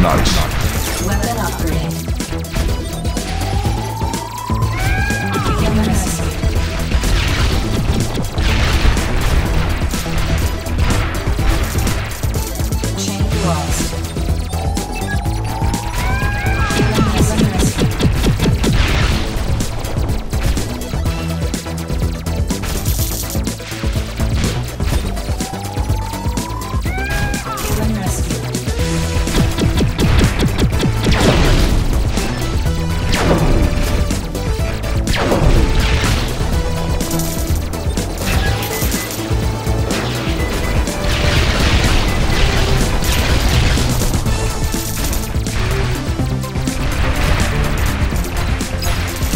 Nice. Weapon upgrade.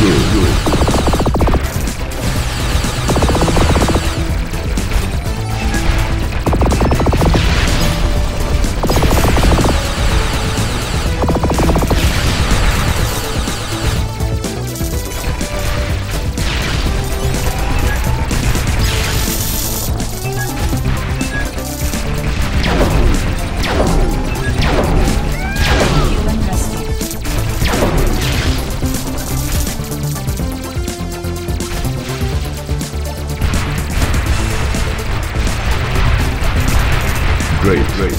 good. good. great. great.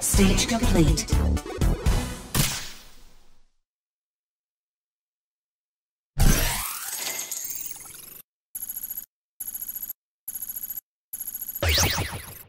Stage complete. you